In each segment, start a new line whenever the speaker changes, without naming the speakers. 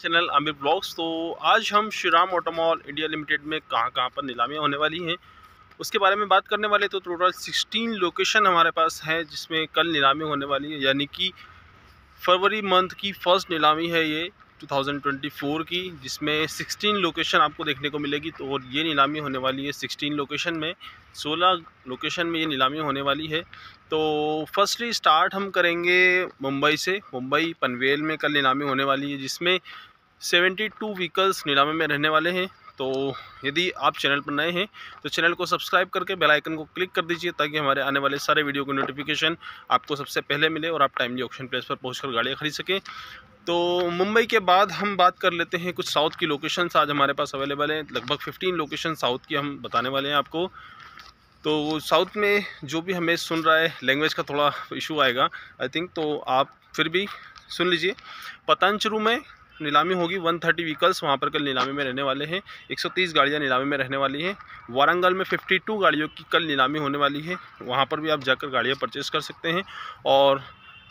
Channel Aamir blogs तो आज हम Shri Ram Auto Mall India Limited में कहां कहां पर नीलामियाँ होने वाली हैं उसके बारे में बात करने वाले तो टोटल सिक्सटीन लोकेशन हमारे पास है जिसमें कल नीलामी होने वाली है यानी कि फरवरी मंथ की फ़र्स्ट नीलामी है ये 2024 की जिसमें 16 लोकेशन आपको देखने को मिलेगी तो और ये नीलामी होने वाली है 16 लोकेशन में 16 लोकेशन में ये नीलामी होने वाली है तो फर्स्टली स्टार्ट हम करेंगे मुंबई से मुंबई पनवेल में कल नीलामी होने वाली है जिसमें 72 व्हीकल्स नीलामी में रहने वाले हैं तो यदि आप चैनल पर नए हैं तो चैनल को सब्सक्राइब करके बेल आइकन को क्लिक कर दीजिए ताकि हमारे आने वाले सारे वीडियो के नोटिफिकेशन आपको सबसे पहले मिले और आप टाइमली ऑप्शन प्लेस पर पहुँच गाड़ियाँ खरीद सकें तो मुंबई के बाद हम बात कर लेते हैं कुछ साउथ की लोकेशंस आज हमारे पास अवेलेबल हैं लगभग फिफ्टीन लोकेशन साउथ की हम बताने वाले हैं आपको तो साउथ में जो भी हमें सुन रहा है लैंग्वेज का थोड़ा इशू आएगा आई थिंक तो आप फिर भी सुन लीजिए पतंजरू में नीलामी होगी 130 थर्टी व्हीकल्स वहाँ पर कल नीलामी में रहने वाले हैं 130 गाड़ियाँ नीलामी में रहने वाली हैं वारंगल में 52 गाड़ियों की कल नीलामी होने वाली है वहाँ पर भी आप जाकर गाड़ियाँ परचेस कर सकते हैं और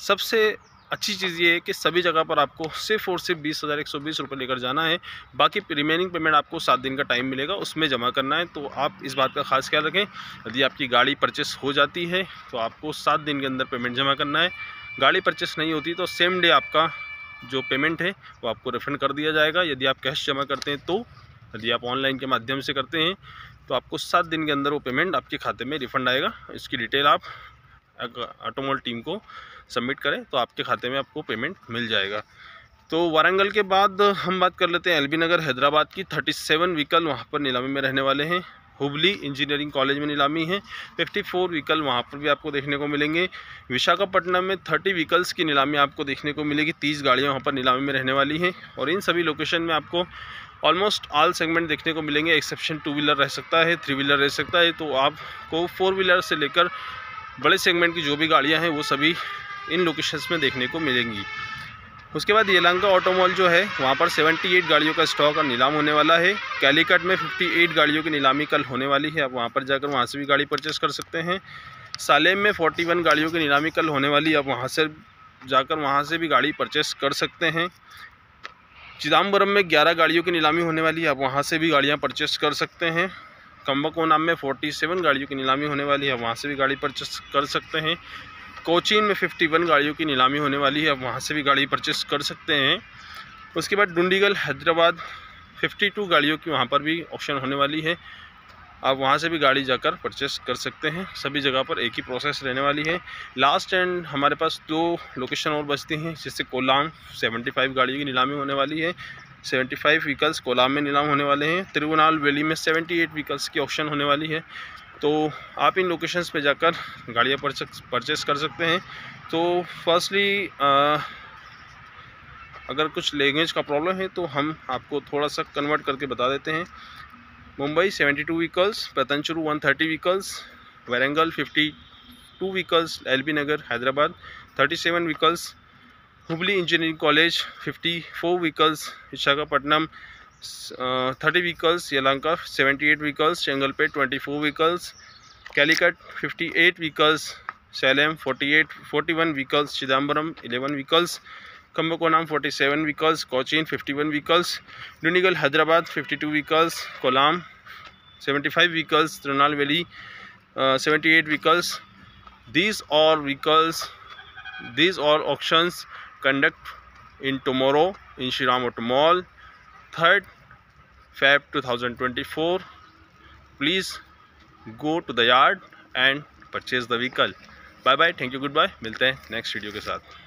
सबसे अच्छी चीज़ ये है कि सभी जगह पर आपको सिर्फ और सिर्फ बीस हज़ार एक सौ बीस रुपये लेकर जाना है बाकी रिमेनिंग पेमेंट आपको सात दिन का टाइम मिलेगा उसमें जमा करना है तो आप इस बात का खास ख्याल रखें यदि आपकी गाड़ी परचेस हो जाती है तो आपको सात दिन के अंदर पेमेंट जमा करना है गाड़ी परचेस नहीं होती तो सेम डे आपका जो पेमेंट है वो आपको रिफ़ंड कर दिया जाएगा यदि आप कैश जमा करते हैं तो यदि आप ऑनलाइन के माध्यम से करते हैं तो आपको सात दिन के अंदर वो पेमेंट आपके खाते में रिफ़ंड आएगा इसकी डिटेल आप ऑटोमोल टीम को सबमिट करें तो आपके खाते में आपको पेमेंट मिल जाएगा तो वारंगल के बाद हम बात कर लेते हैं एल नगर हैदराबाद की 37 व्हीकल वहाँ पर नीलामी में रहने वाले हैं हुबली इंजीनियरिंग कॉलेज में नीलामी है फिफ्टी फोर व्हीकल वहाँ पर भी आपको देखने को मिलेंगे विशाखापट्टनम में थर्टी व्हीकल्स की नीलामी आपको देखने को मिलेगी तीस गाड़ियाँ वहाँ पर नीलामी में रहने वाली हैं और इन सभी लोकेशन में आपको ऑलमोस्ट ऑल सेगमेंट देखने को मिलेंगे एक्सेप्शन टू व्हीलर रह सकता है थ्री व्हीलर रह सकता है तो आपको फोर व्हीलर से लेकर बड़े सेगमेंट की जो भी गाड़ियाँ हैं वो सभी इन लोकेशंस में देखने को मिलेंगी उसके बाद येलंगा ऑटो मॉल जो है वहाँ पर 78 गाड़ियों का स्टॉक और नीलाम होने वाला है कैलीकट में 58 गाड़ियों की नीलामी कल होने वाली है आप वहाँ पर जाकर वहाँ से भी गाड़ी परचेस कर सकते हैं सालेम में 41 गाड़ियों की नीलामी कल होने वाली है आप वहाँ से जाकर वहाँ से भी गाड़ी परचेस कर सकते हैं चिदम्बरम में ग्यारह गाड़ियों की नीलामी होने वाली है आप वहाँ से भी गाड़ियाँ परचेस कर सकते हैं कम्बकोनाम में फोर्टी गाड़ियों की नीलामी होने वाली है वहाँ से भी गाड़ी परचेस कर सकते हैं कोचीन में 51 गाड़ियों की नीलामी होने वाली है आप वहाँ से भी गाड़ी परचेस कर सकते हैं उसके बाद डुंडीगल हैदराबाद 52 गाड़ियों की वहाँ पर भी ऑप्शन होने वाली है आप वहाँ से भी गाड़ी जाकर परचेस कर सकते हैं सभी जगह पर एक ही प्रोसेस रहने वाली है लास्ट एंड हमारे पास दो लोकेशन और बचती हैं जिससे कोलाम फ़ाइव गाड़ियों की नीलामी होने वाली है 75 व्हीकल्स कोलाम में नीलाम होने वाले हैं तिरुवनाल वैली में 78 व्हीकल्स की ऑप्शन होने वाली है तो आप इन लोकेशंस पे जाकर गाड़ियाँ परचेस कर सकते हैं तो फर्स्टली अगर कुछ लैंग्वेज का प्रॉब्लम है तो हम आपको थोड़ा सा कन्वर्ट करके बता देते हैं Mumbai 72 vehicles one thirty vehicles Warangal two vehicles B Nagar Hyderabad 37 vehicles Hubli engineering college 54 vehicles Visakhapatnam Uh, 30 vehicles, Sri Lanka 78 vehicles, Chengalpet 24 vehicles, Calicut 58 vehicles, Salem 41 vehicles, Chidambaram 11 vehicles, Kumbakonam 47 vehicles, Cochin 51 vehicles, Dunagal Hyderabad 52 vehicles, Kollam 75 vehicles, Tirunelveli uh, 78 vehicles. These all vehicles, these all auctions conduct in tomorrow in Shri Ram Auto Mall. Third Feb four please go to the yard and purchase the vehicle bye bye thank you good bye मिलते हैं next video के साथ